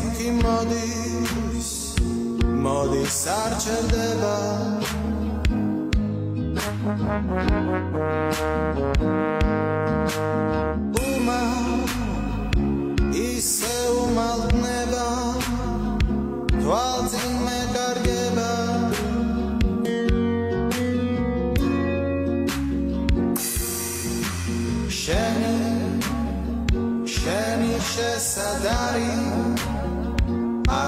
პიპკი მოდის მოდის არ ჩერდება უმა ისე უმალდნება თვალწინ მე კარგება შენი შენი შესადარი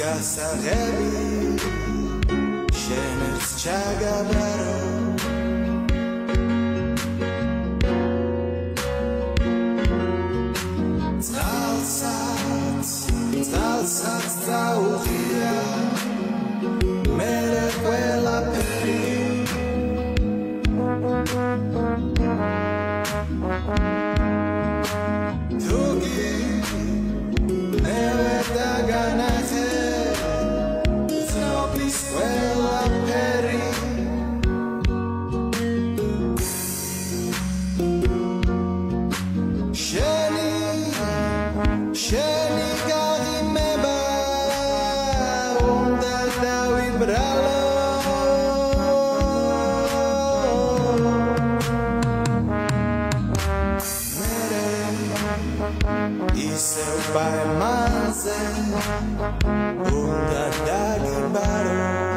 გასაღები შენს ჩაგაბარო. ძალსაც ძალსაც წაუღია Ise ubai mazen Unga dali baro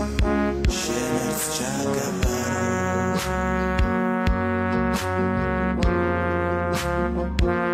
Sienek w